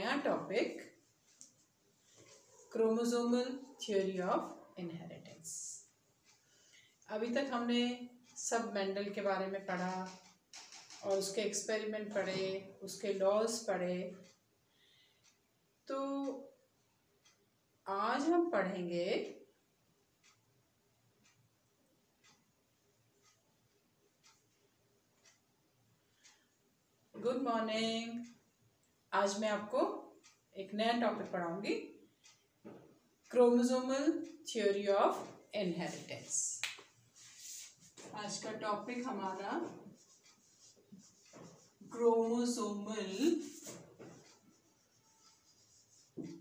नया topic chromosomal theory of inheritance अभी तक हमने सब मेंडल के बारे में पढ़ा और उसके एक्सपेरिमेंट पढ़े, उसके लॉज पढ़े। तो आज हम पढ़ेंगे गुड मॉर्निंग आज मैं आपको एक नया टॉपिक पढ़ाऊँगी क्रोमोसोमल थ्योरी ऑफ़ इनहेरिटेंस आज का टॉपिक हमारा chromosomal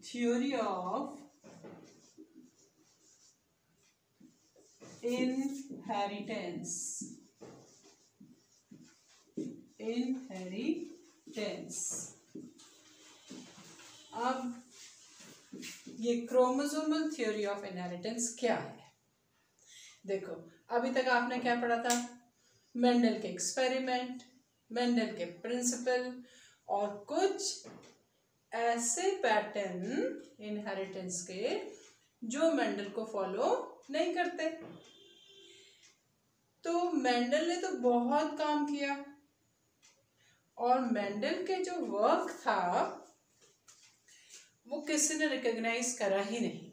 theory of inheritance inheritance अब ये क्रोमोसोमल थ्योरी ऑफ़ इनहेरिटेंस क्या है? देखो, अभी तक आपने क्या पढ़ा था? मेंडल के एक्सपेरिमेंट मेंडल के प्रिंसिपल और कुछ ऐसे पैटर्न इनहेरिटेंस के जो मेंडल को फॉलो नहीं करते। तो मेंडल ने तो बहुत काम किया। और मेंडल के जो वर्क था वो किसी ने रिकॉग्नाइज करा ही नहीं।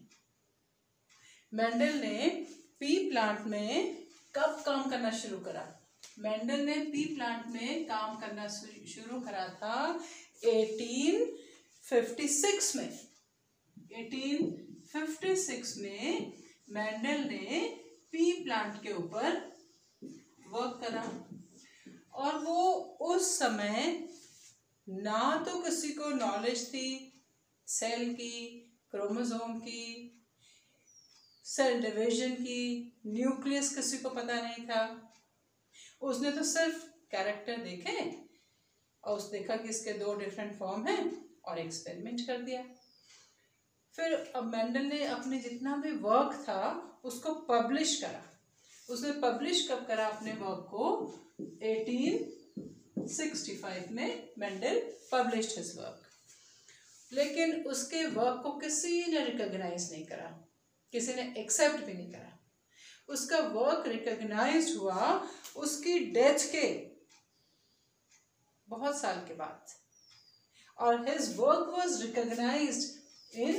मेंडल ने पी प्लांट में कब काम करना शुरू करा? मेंडल ने पी प्लांट में काम करना शुरू करा था 1856 में। 1856 में मेंडल ने पी प्लांट के ऊपर वर्क करा। और वो उस समय ना तो किसी को नॉलेज थी सेल की, क्रोमोसोम की, सेल डिवीज़न की, न्यूक्लियस किसी को पता नहीं था। उसने तो सिर्फ़ कैरेक्टर देखे और उस देखा कि इसके दो डिफरेंट फॉर्म हैं और एक्सपेरिमेंट कर दिया। फिर अब मेंडल ने अपने जितना भी वर्क था, उसको पब्लिश करा। उसने पब्लिश कब करा अपने वर्क को? 1865 में मेंडल पब्लिश्ड हिज वर्क लेकिन उसके वर्क को किसी ने रिकॉग्नाइज नहीं करा, किसी ने एक्सेप्ट भी नहीं करा। उसका वर्क रिकॉग्नाइज हुआ उसकी डेथ के बहुत साल के बाद। और his work was recognized in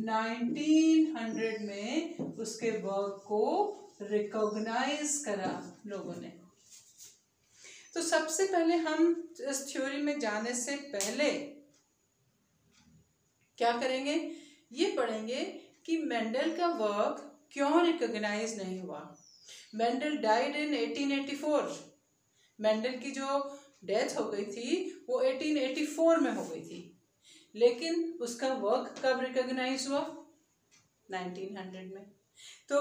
1900 में उसके वर्क को रिकॉग्नाइज करा लोगों ने। तो सबसे पहले हम इस थ्योरी में जाने से पहले क्या करेंगे? ये पढ़ेंगे कि मेंडल का वर्क क्यों रिकॉग्नाइज नहीं हुआ? मेंडल डाइड इन 1884 मेंडल की जो डेथ हो गई थी, वो 1884 में हो गई थी। लेकिन उसका वर्क कब रिकॉग्नाइज हुआ? 1900 में। तो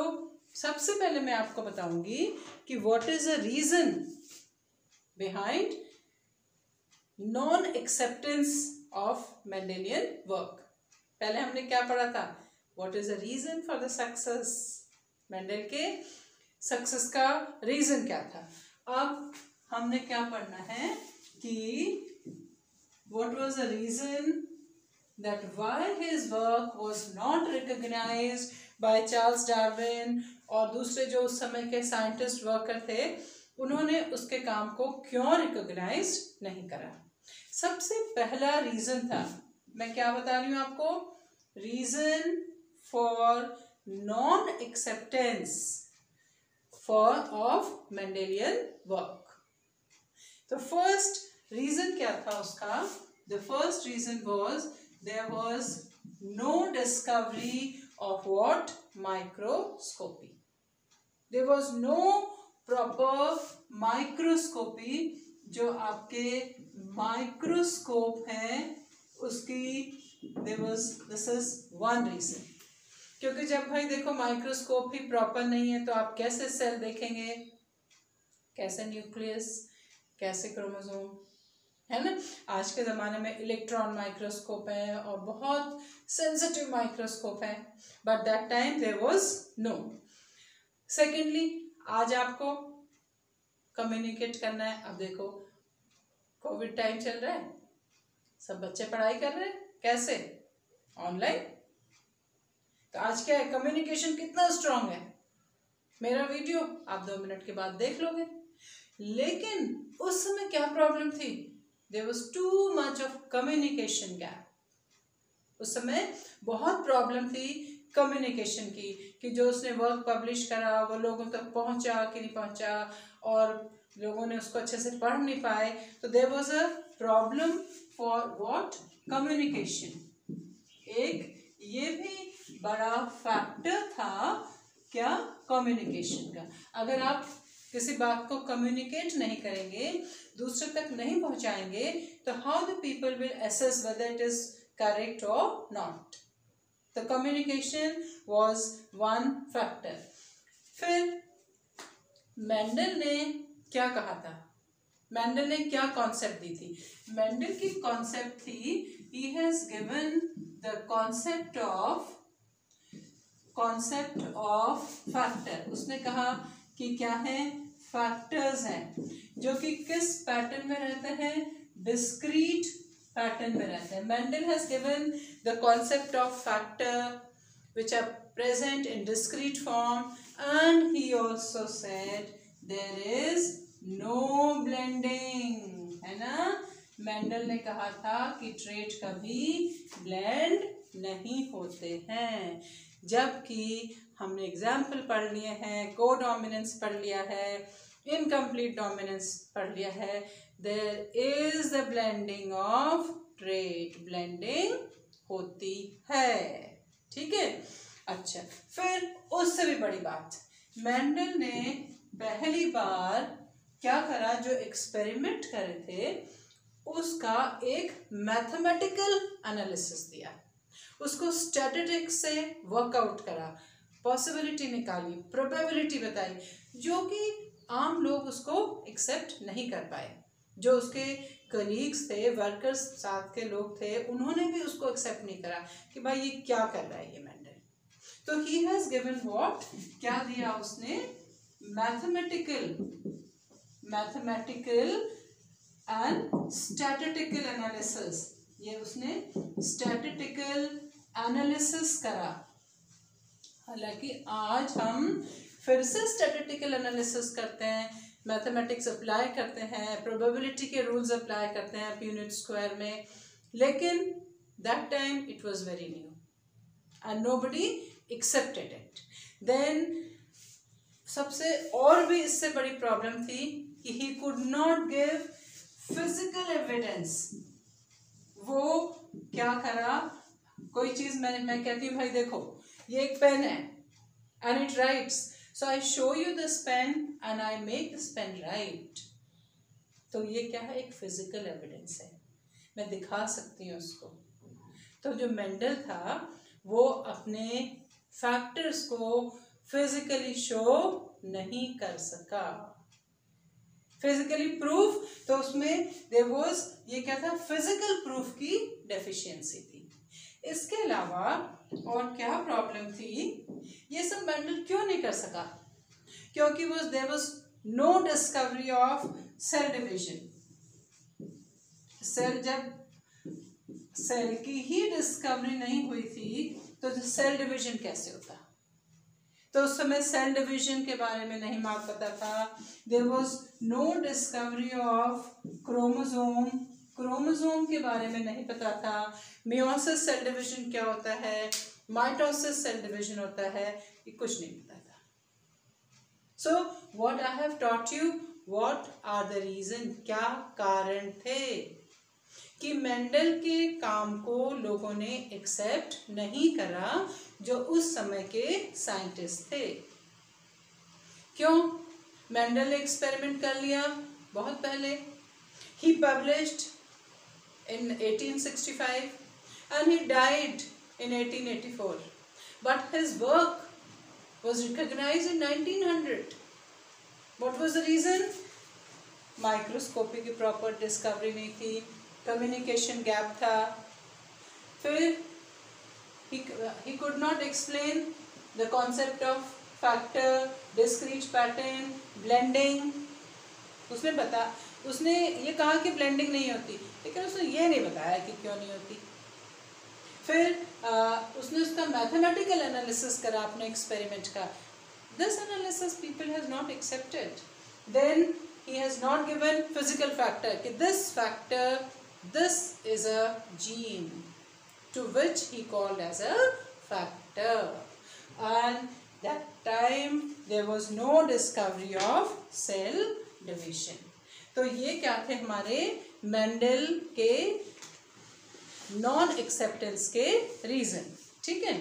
सबसे पहले मैं आपको बताऊँगी कि what is a reason behind non acceptance of Mendelian work पहले हमने क्या पढ़ा था? What is the reason for the success Mendel के सक्सेस का रीजन क्या था? अब हमने क्या पढ़ना है कि what was the reason that why his work was not recognized by Charles Darwin और दूसरे जो उस समय के साइंटिस्ट वर्कर थे, उन्होंने उसके काम को क्यों रिकॉग्नाइज नहीं करा? सबसे पहला रीजन था मैं क्या बता रही हूँ आपको? Reason for non acceptance for of Mendelian work तो फ़र्स्ट रीजन क्या था उसका? The first reason was there was no discovery of what microscopy there was no proper microscopy जो आपके माइक्रोस्कोप है उसकी there was this is one reason क्योंकि जब भाई देखो माइक्रोस्कोप ही प्रॉपर नहीं है तो आप कैसे सेल देखेंगे? कैसे न्यूक्लियस कैसे क्रोमोसोम है ना? आज के ज़माने में इलेक्ट्रॉन माइक्रोस्कोप है और बहुत सेंसिटिव माइक्रोस्कोप है. But that time there was no secondly आज आपको कम्युनिकेट करना है. अब देखो कोविड टाइम चल रहा है. सब बच्चे पढ़ाई कर रहे हैं? कैसे? ऑनलाइन तो आज क्या है? कम्युनिकेशन कितना स्ट्रांग है? मेरा वीडियो आप दो मिनट के बाद देख लोगे। लेकिन उस समय क्या प्रॉब्लम थी? There was too much of communication gap उस समय बहुत प्रॉब्लम थी कम्युनिकेशन की, कि जो उसने वर्क पब्लिश करा, वो लोगों तक पहुँचा कि नहीं पहुँचा, और लोगों ने उसको अच्छे से पढ़ नहीं पाए तो there was a problem for what communication एक, ये भी बड़ा फैक्टर था क्या? कम्युनिकेशन का। अगर आप किसी बात को कम्युनिकेट नहीं करेंगे, दूसरे तक नहीं पहुंचाएँगे तो how the people will assess whether it is correct और not the communication was one factor फिर मेंडल ने क्या कहा था? मेंडल ने क्या कॉन्सेप्ट दी थी? मेंडल की कॉन्सेप्ट थी he has given the concept of concept of factor उसने कहा कि क्या है? फैक्टर्स हैं, जो कि किस पैटर्न में रहते हैं? डिस्क्रीट पैटर्न में रहते हैं। Mendel has given the concept of factor which are present in discrete form, and he also said there is no blending. है ना? मेंडल ने कहा था कि ट्रेट कभी ब्लेंड नहीं होते हैं। जबकि हमने एग्ज़ाम्पल पढ़ लिए हैं को डोमिनेंस पढ़ लिया है इनकम्प्लीट डोमिनेंस पढ़ लिया है। There is the blending of trait blending होती है। ठीक है? अच्छा फिर उससे भी बड़ी बात। मेंडल ने पहली बार क्या करा, जो एक्सपेरिमेंट करे थे, उसका एक मैथमेटिकल एनालिसिस दिया। उसको स्टैटिस्टिक्स से वर्कआउट करा। पॉसिबिलिटी निकाली प्रोबेबिलिटी बताई, जो कि आम लोग उसको एक्सेप्ट नहीं कर पाए। जो उसके कलीग्स थे वर्कर्स साथ के लोग थे, उन्होंने भी उसको एक्सेप्ट नहीं करा कि भाई ये क्या कर रहा है ये मेंडल तो ही हैज़ गिवन व्हाट क्या दिया उसने? Mathematical mathematical and statistical analysis ये उसने स्टैटिस्टिकल एनालिसिस करा। हालाँकि आज हम फिर से स्टैटिस्टिकल एनालिसिस करते हैं मैथमेटिक्स अप्लाई करते हैं प्रोबेबिलिटी के रूल्स अप्लाई करते हैं यूनिट स्क्वायर में। लेकिन that time it was very new and nobody accepted it then सबसे और भी इससे बड़ी प्रॉब्लम थी कि he could not give physical evidence वो क्या करा? कोई चीज़ मैं मैं कहती हूँ, भाई देखो, ये एक पेन है and it writes so I show you this pen and I make this pen write तो ये क्या है? एक फ़िज़िकल एविडेंस है। मैं दिखा सकती हूँ उसको। तो जो मेंडल था, वो अपने फैक्टर्स को फिजिकली शो नहीं कर सका। फिजिकली प्रूफ तो उसमें देर वॉज़ ये क्या था? फ़िज़िकल प्रूफ की डेफिशिएंसी थी। इसके अलावा और क्या प्रॉब्लम थी? ये सब मेंडल क्यों नहीं कर सका? क्योंकि वो there was no discovery of cell division cell जब सेल की ही डिस्कवरी नहीं हुई थी तो सेल डिवीज़न कैसे होता? तो उस समय सेल डिवीज़न के बारे में नहीं मार पता था। There was no discovery of chromosome chromosome के बारे में नहीं पता था। मियोसिस सेल डिवीज़न क्या होता है? माइटोसिस सेल डिवीज़न होता है। ये कुछ नहीं पता था। So what I have taught you what are the reason क्या कारण थे? कि मेंडल के काम को लोगों ने एक्सेप्ट नहीं करा। जो उस समय के साइंटिस्ट थे। क्यों? मेंडल ने एक्सपेरिमेंट कर लिया बहुत पहले। He published in 1865 and he died in 1884 but his work was recognized in 1900 what was the reason? Microscopy की प्रॉपर डिस्कवरी नहीं थी कम्युनिकेशन गैप था। फिर he he could not explain the concept of factor discrete pattern blending उसने बता उसने ये कहा कि ब्लेंडिंग नहीं होती लेकिन उसने ये नहीं बताया कि क्यों नहीं होती फिर आ, उसने उसका मैथमेटिकल एनालिसिस करा अपने एक्सपेरिमेंट का this analysis people has not accepted then he has not given physical factor कि this factor this is a gene to which he called as a factor. And that time, there was no discovery of cell division. तो ये क्या थे हमारे Mendel के non acceptance के reason ठीक है?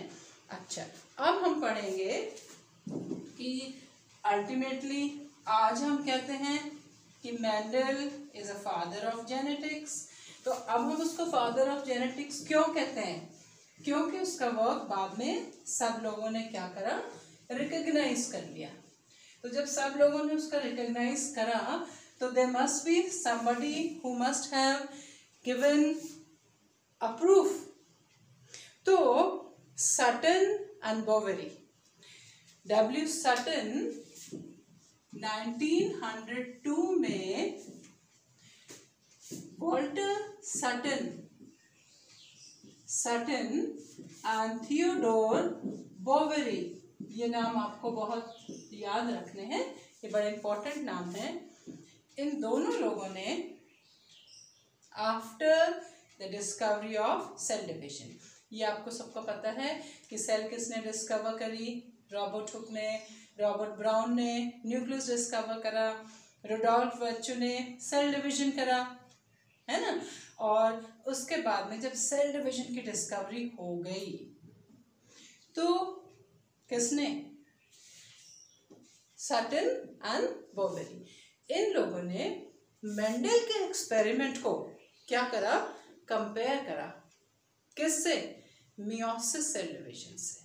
अच्छा अब हम पढ़ेंगे कि अल्टीमेटली आज हम कहते हैं कि Mendel is a father of genetics तो अब हम उसको फादर ऑफ़ जेनेटिक्स क्यों कहते हैं? क्योंकि उसका वर्क बाद में सब लोगों ने क्या करा? रिकग्नाइज कर लिया। तो जब सब लोगों ने उसका रिकग्नाइज करा there must be somebody who must have given a proof. तो Sutton and Boveri W Sutton 1902 में Walter Sutton Sutton and Theodore Boveri ये नाम आपको बहुत याद रखने हैं। ये बड़े इंपॉर्टेंट नाम है। इन दोनों लोगों ने after the discovery of cell division ये आपको सबको पता है कि सेल किसने डिस्कवर करी? रॉबर्ट हुक ने रॉबर्ट ब्राउन ने न्यूक्लियस डिस्कवर करा रोडोल्फ वर्चू ने सेल डिवीज़न करा। है ना? और उसके बाद में जब सेल डिवीज़न की डिस्कवरी हो गई तो किसने? सटन एंड बोवेरी इन लोगों ने मेंडल के एक्सपेरिमेंट को क्या करा? कंपेयर करा। किससे? मियोसिस सेल डिवीज़न से।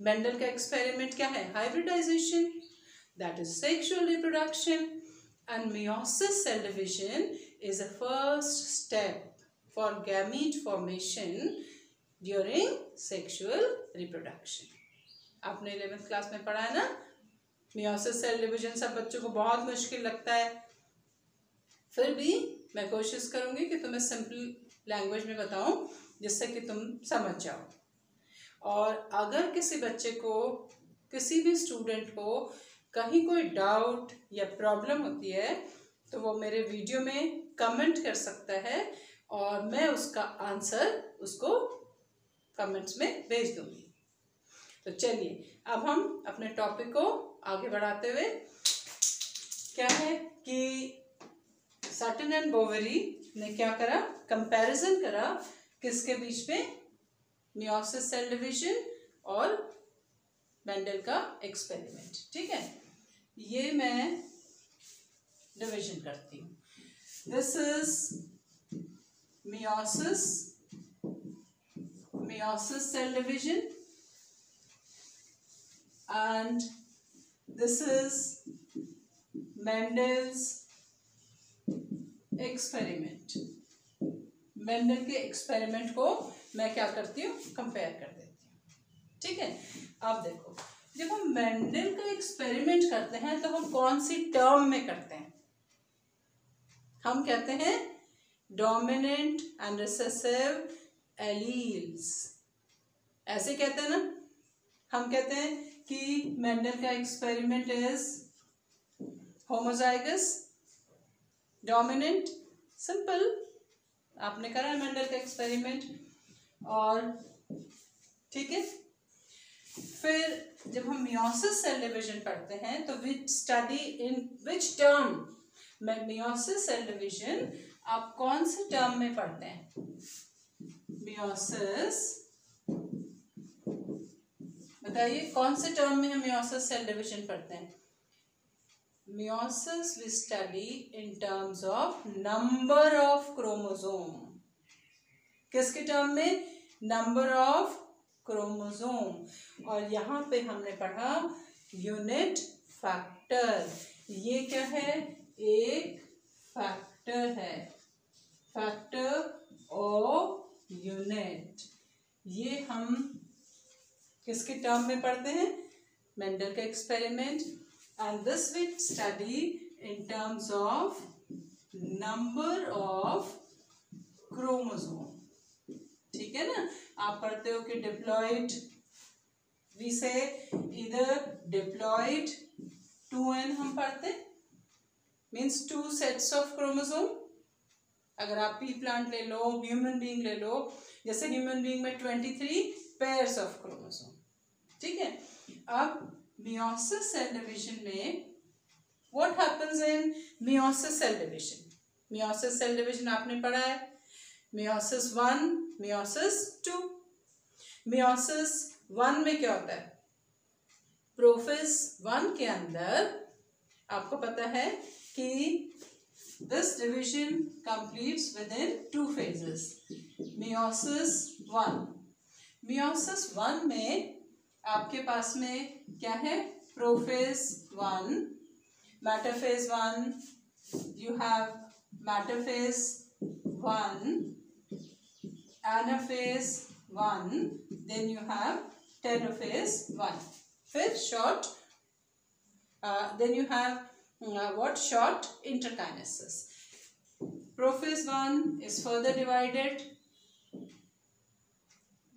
मेंडल का एक्सपेरिमेंट क्या है? Hybridization that is sexual reproduction and meiosis cell division is a first step for gamete formation during sexual reproduction आपने इलेवेंथ क्लास में पढ़ा है ना? मियोसिस सेल डिवीज़न सब बच्चों को बहुत मुश्किल लगता है। फिर भी मैं कोशिश करूँगी कि तुम्हें सिंपल लैंग्वेज में बताऊँ, जिससे कि तुम समझ जाओ। और अगर किसी बच्चे को, किसी भी स्टूडेंट को कहीं कोई डाउट या प्रॉब्लम होती है तो वो मेरे वीडियो में कमेंट कर सकता है और मैं उसका आंसर उसको कमेंट्स में भेज दूँगी। तो चलिए, अब हम अपने टॉपिक को आगे बढ़ाते हुए, क्या है कि सटन एंड बोवेरी ने क्या करा? कंपैरिजन करा किसके बीच में? मियोसिस सेल डिवीज़न और मेंडल का एक्सपेरिमेंट ठीक है? ये मैं डिवीज़न करती हूँ। This is meiosis meiosis cell division and this is Mendel's experiment. Mendel के एक्सपेरिमेंट को मैं क्या करती हूँ? कंपेयर कर देती हूँ। ठीक है? अब देखो, जब हम मेंडल का एक्सपेरिमेंट करते हैं तो हम कौन सी टर्म में करते हैं? हम कहते हैं डोमिनेंट एंड रिसेसिव एलील्स ऐसे कहते हैं ना? हम कहते हैं कि मेंडल का experiment is homozygous dominant simple आपने करा है मेंडल का एक्सपेरिमेंट और ठीक है? फिर जब हम मियोसिस सेल डिवीज़न पढ़ते हैं तो which study in which term meiosis cell division आप कौन से टर्म में पढ़ते हैं? मियोसिस बताइए कौन से टर्म में हम मियोसिस सेल डिवीज़न पढ़ते हैं? Meiosis we study in terms of number of chromosome किसके टर्म में? नंबर ऑफ़ क्रोमोसोम और यहाँ पे हमने पढ़ा यूनिट फैक्टर ये क्या है? एक फैक्टर है। फैक्टर ऑफ़ यूनिट ये हम किसके टर्म में पढ़ते हैं? मेंडल का experiment and this which study in terms of number of chromosome ठीक है ना? आप पढ़ते हो कि डिप्लॉइड वी से इधर डिप्लॉइड टू एन हम पढ़ते means two sets of chromosome अगर आप पी प्लांट ले लो ह्यूमन बीइंग ले लो, जैसे ह्यूमन बींग में twenty three pairs of chromosome ठीक है? अब मियोसिस सेल डिवीज़न में what happens in meiosis cell division meiosis cell division आपने पढ़ा है। Meiosis one meiosis two meiosis one में क्या होता है? प्रोफेस वन के अंदर आपको पता है कि this division completes within two phases meiosis one meiosis one में आपके पास में क्या है? Prophase one metaphase one you have metaphase one anaphase one then you have telophase one फिर short then you have what short interkinesis? Prophase 1 is further divided.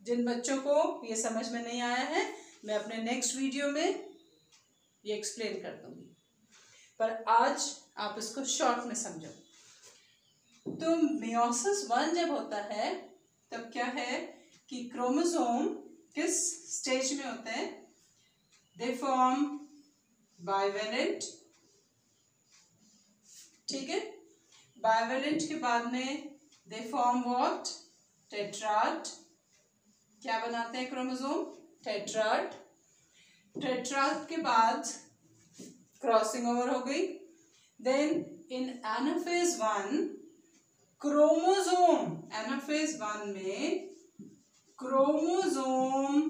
जिन बच्चों को ये समझ में नहीं आया है, मैं अपने नेक्स्ट वीडियो में ये एक्सप्लेन कर दूँगी। पर आज आप इसको शॉर्ट में समझो। तो मियोसिस वन जब होता है, तब क्या है कि क्रोमोसोम किस स्टेज में होते हैं? दे फॉर्म बाइवेलेंट ठीक है? बाइवेलेंट के बाद में दे फॉर्म वॉट टेट्राट क्या बनाते हैं क्रोमोसोम टेट्राड टेट्राट के बाद क्रॉसिंग ओवर हो गई. Then in anaphase one chromosome anaphase one में क्रोमोसोम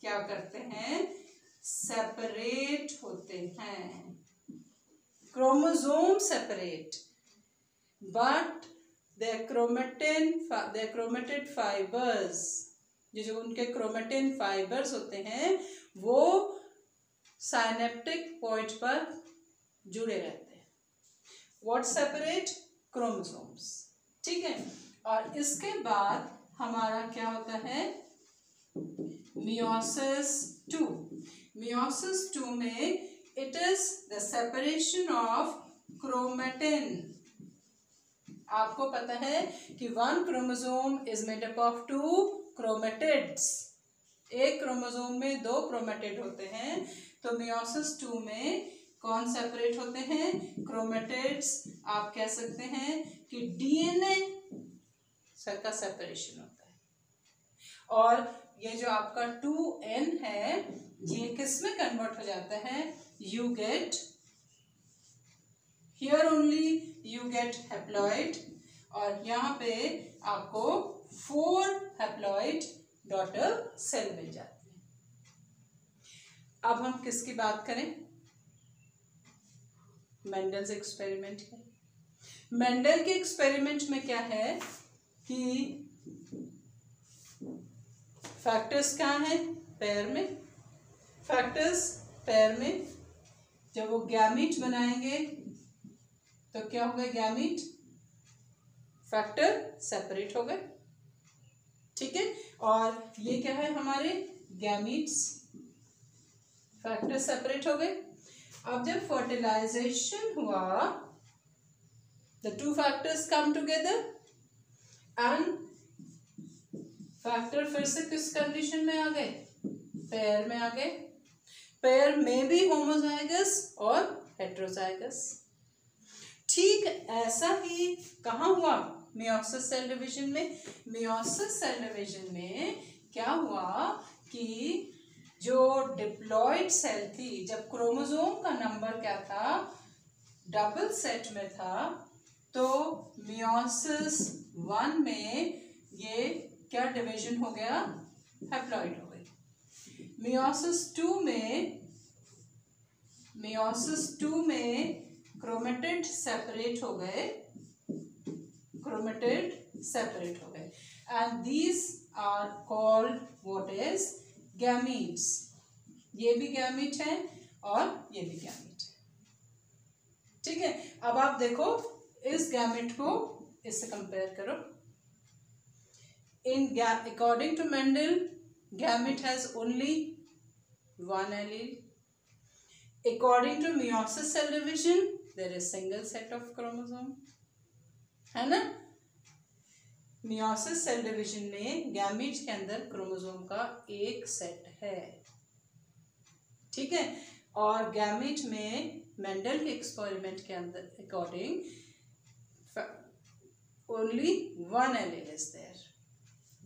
क्या करते हैं? सेपरेट होते हैं. Chromosome separate but the chromatin the chromatid fibres जो जो उनके क्रोमेटिन फाइबर्स होते हैं, वो साइनेप्टिक पॉइंट पर जुड़े रहते हैं। वॉट सेपरेट क्रोमोसोम्स ठीक है? और इसके बाद हमारा क्या होता है? मियोसिस टू मियोसिस टू में it is the separation of chromatin आपको पता है कि one chromosome is made up of two chromatids एक क्रोमोसोम में दो क्रोमेटिड होते हैं तो मियोसिस टू में कौन सेपरेट होते हैं? क्रोमेटिड्स आप कह सकते हैं कि डीएनए का सेपरेशन होता है. और ये जो आपका टू एन है, ये किसमें कन्वर्ट हो जाता है? You get here only you get haploid और यहाँ पे आपको फोर हैप्लॉइड डॉटर सेल मिल जाती है। अब हम किसकी बात करें? मेंडल्स एक्सपेरिमेंट की। मेंडल के एक्सपेरिमेंट में क्या है कि फैक्टर्स क्या हैं? पैर में। फैक्टर्स पैर में जब वो गैमिट बनाएँगे तो क्या होगा गैमिट फैक्टर सेपरेट हो गए। ठीक है? और ये क्या है हमारे? गैमिट्स फैक्टर सेपरेट हो गए। अब जब फर्टिलाइजेशन हुआ the two factors come together and factor फिर से किस कंडीशन में आ गए? पेयर में आ गए। पेयर में भी होमोजाइगस और हेट्रोजाइगस ठीक ऐसा ही कहा हुआ? मियोसिस सेल डिवीज़न में। मियोसिस सेल डिवीज़न में क्या हुआ कि जो डिप्लॉयड सेल थी, जब क्रोमोसोम का नंबर क्या था? डबल सेट में था तो मियोसिस वन में ये क्या डिवीज़न हो गया? हैप्लॉइड हो मियोसिस टू में मियोसिस टू में क्रोमेटेड सेपरेट हो गए। chromatid सेपरेट हो गए। And these are called what is gametes ये भी गैमीट है और ये भी गैमीट है। ठीक है? अब आप देखो, इस गैमेट को इससे कंपेयर करो। In according to Mendel gamete has only one allele according to meiosis cell division there is single set of chromosome है ना? मियोसिस सेल डिवीज़न में गैमिट के अंदर क्रोमोसोम का एक सेट है। ठीक है? और गैमिट में मेंडल के एक्सपेरिमेंट के अंदर according only one allele is there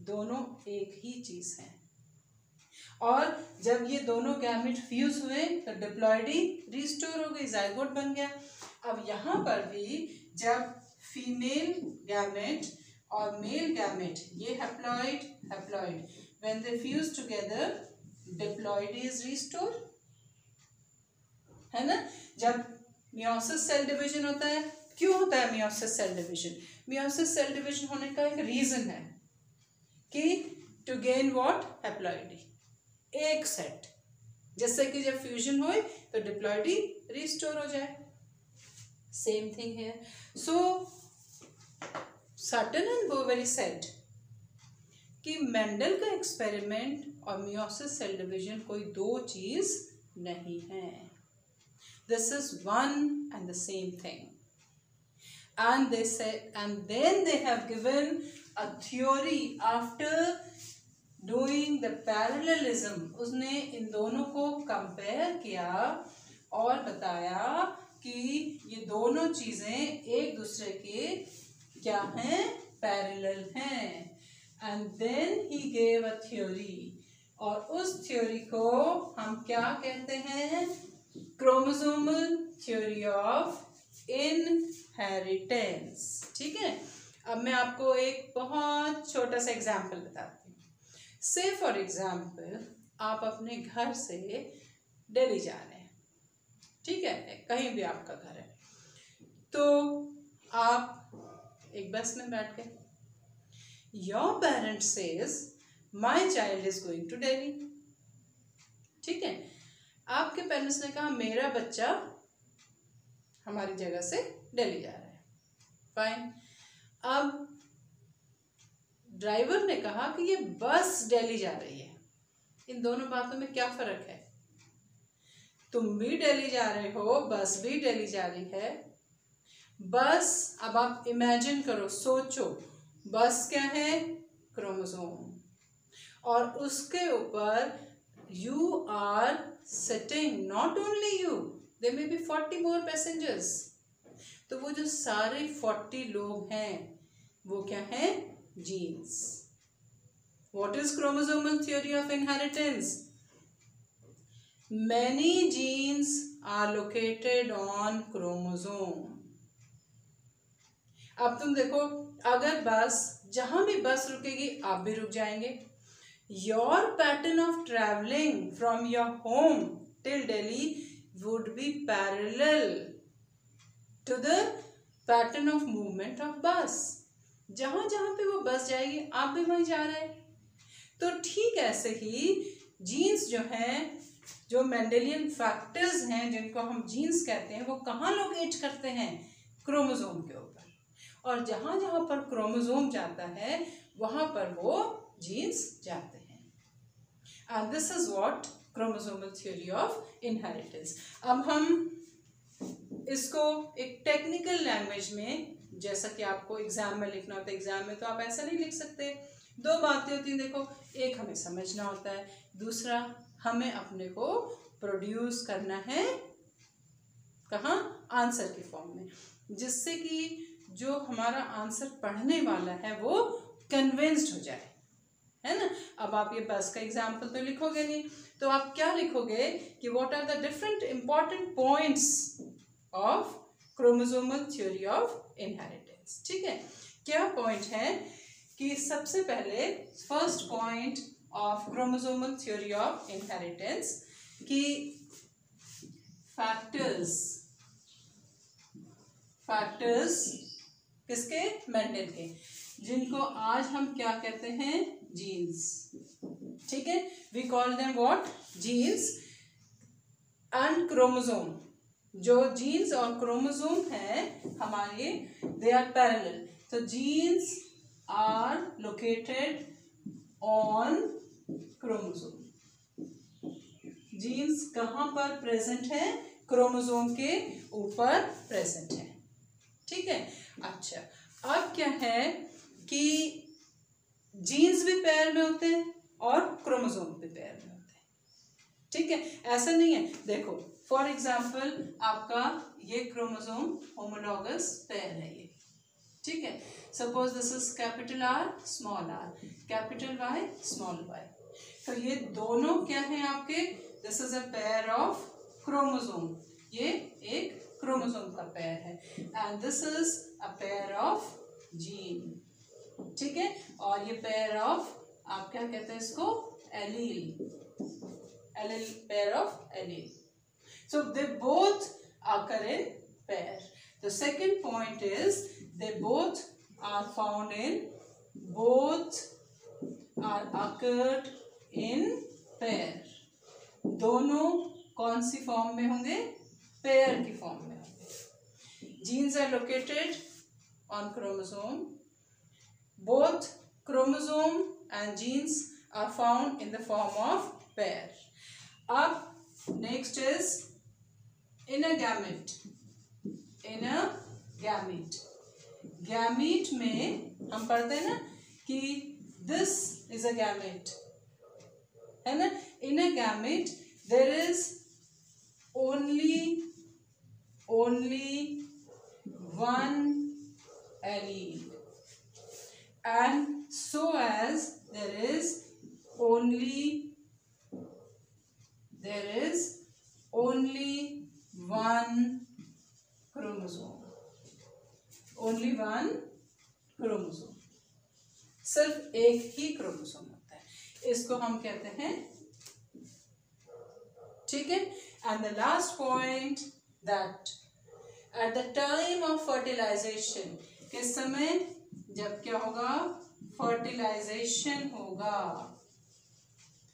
दोनों एक ही चीज़ है। और जब ये दोनों गैमिट फ्यूज हुए तो डिप्लॉयडी रिस्टोर हो गई जाइगोट बन गया। अब यहाँ पर भी जब फीमेल गैमेट और मेल गैमेट ये haploid haploid when they fuse together diploidy is restore है ना? जब मियोसिस सेल डिवीज़न होता है, क्यों होता है meiosis cell division meiosis cell division होने का एक रीजन है कि टू गेन व्हाट हैप्लॉइडी एक सेट जैसे कि जब फ्यूजन हो तो डिप्लॉइडी रिस्टोर हो जाए. सेम थिंग है so Sutton and Boveri said कि मेंडल का एक्सपेरिमेंट और मियोसिस सेल डिवीज़न कोई दो चीज़ नहीं है. This is one and the same thing And they said, and then they have given a theory after doing the parallelism. उसने इन दोनों को compare किया और बताया कि ये दोनों चीज़ें एक दूसरे के क्या हैं? पैरेलल हैं. And then he gave a theory और उस थ्योरी को हम क्या कहते हैं? क्रोमोसोमल थ्योरी ऑफ़ इनहेरिटेंस ठीक है? अब मैं आपको एक बहुत छोटा सा एग्ज़ाम्पल बताती हूँ। से फॉर एग्ज़ाम्पल आप अपने घर से दिल्ली जा रहे हैं। ठीक है? कहीं भी आपका घर है। तो आप एक बस में बैठ गए। Your parent says my child is going to Delhi ठीक है? आपके पेरेंट्स ने कहा, मेरा बच्चा हमारी जगह से दिल्ली जा रहा है। फाइन अब ड्राइवर ने कहा कि ये बस दिल्ली जा रही है। इन दोनों बातों में क्या फ़र्क है? तुम भी दिल्ली जा रहे हो, बस भी दिल्ली जा रही है। बस, अब आप इमेजिन करो, सोचो, बस क्या है? क्रोमोसोम और उसके ऊपर you are sitting, not only you, there may be 40 more passengers तो वो जो सारे 40 लोग हैं, वो क्या है? genes. What is chromosomal theory of inheritance? Many genes are located on chromosome. अब तुम देखो, अगर बस, जहाँ भी बस रुकेगी, आप भी रुक जाएँगे your pattern of travelling from your home till Delhi would be parallel to the pattern of movement of bus जहाँ जहाँ पे वो बस जाएगी, आप भी वहीं जा रहे हैं। तो ठीक ऐसे ही जीन्स जो हैं, जो मेंडेलियन फैक्टर्स हैं, जिनको हम जीन्स कहते हैं, वो कहाँ लोकेट करते हैं? क्रोमोजोम के ऊपर। और जहाँ जहाँ पर क्रोमोजोम जाता है, वहाँ पर वो जीन्स जाते हैं। And this is what chromosomal theory of inheritance अब हम इसको एक टेक्निकल लैंग्वेज में जैसा कि आपको एग्ज़ाम में लिखना होता है एग्ज़ाम में तो आप ऐसा नहीं लिख सकते। दो बातें होती हैं, देखो, एक हमें समझना होता है, दूसरा हमें अपने को प्रोड्यूस करना है, कहाँ? आंसर के फॉर्म में। जिससे कि जो हमारा आंसर पढ़ने वाला है, वो कन्विंस्ड हो जाए। है ना? अब आप ये बस का एग्ज़ाम्पल तो लिखोगे नहीं। तो आप क्या लिखोगे कि what are the different important points of chromosomal theory of inheritance ठीक है? क्या पॉइंट है कि सबसे पहले first point of chromosomal theory of inheritance कि फैक्टर्स फैक्टर्स किसके? मेंडल के। जिनको आज हम क्या कहते हैं? जीन्स ठीक है? We call them what genes and chromosome जो जीन्स और क्रोमोजोम है हमारे दे आर पैरेलल तो genes are located on chromosome genes कहाँ पर प्रेजेंट है? क्रोमोजोम के ऊपर प्रेजेंट है। ठीक है? अच्छा अब क्या है कि जीन्स भी पैर में होते हैं और क्रोमोजोम भी पैर में होते हैं। ठीक है? ऐसा नहीं है। देखो फॉर एग्ज़ाम्पल आपका ये क्रोमोजोम होमोलॉगस पैर है ये। ठीक है? Suppose this is capital R small R capital Y small Y तो ये दोनों क्या है आपके? This is a pair of chromosome ये एक क्रोमोजोम का पेयर है। And this is a pair of gene ठीक है? और ये पेयर ऑफ़ आप क्या कहते हैं इसको? Allele allele pair of allele so they both occur in pair the second point is they both are found in both are occurred in pair कौन सी फॉर्म में होंगे पेयर की फॉर्म में होंगे genes are located on chromosome both chromosome and genes are found in the form of pair अब next is in a gamete in a gamete gamete में हम पढ़ते हैं ना कि दिस इज़ अ गैमेट है ना? In a gamete there is only only one allele. And so as there is only, there is only one chromosome. Only one chromosome. सिर्फ़ एक ही क्रोमोसोम होता है। इसको हम कहते हैं, ठीक है? And the last point that at the time of fertilisation किस समय? जब क्या होगा? फर्टिलाइजेशन होगा।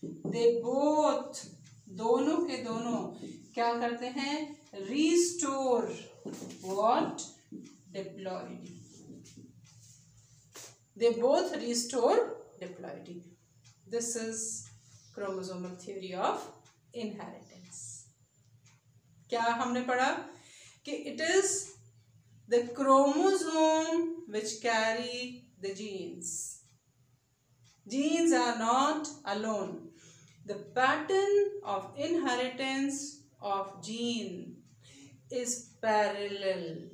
दे बोथ दोनों के दोनों क्या करते हैं? restore what diploidy they both restore diploidy this is chromosomal theory of inheritance क्या हमने पढ़ा कि it is the chromosome which carry the genes genes are not alone the pattern of inheritance of gene is parallel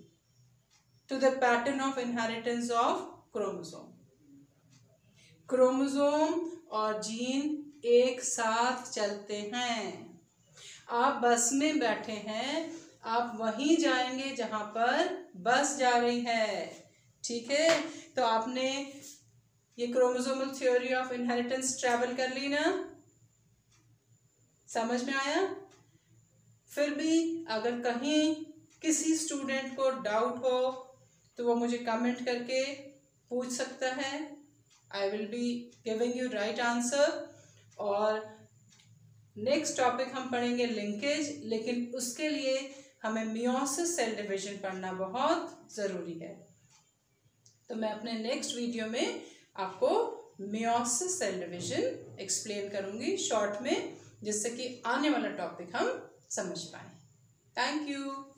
to the pattern of inheritance of chromosome chromosome और gene एक साथ चलते हैं। आप बस में बैठे हैं, आप वहीं जाएँगे जहाँ पर बस जा रही है। ठीक है? तो आपने ये chromosomal theory of inheritance travel कर ली ना? समझ में आया? फिर भी अगर कहीं किसी स्टूडेंट को डाउट हो तो वो मुझे कमेंट करके पूछ सकता है। I will be giving you right answer और नेक्स्ट टॉपिक हम पढ़ेंगे लिंकेज लेकिन उसके लिए हमें मियोसिस सेल डिवीज़न पढ़ना बहुत ज़रूरी है। तो मैं अपने नेक्स्ट वीडियो में आपको मियोसिस सेल डिवीज़न एक्सप्लेन करूँगी शॉर्ट में, जिससे कि आने वाला टॉपिक हम समझ पाए। Thank you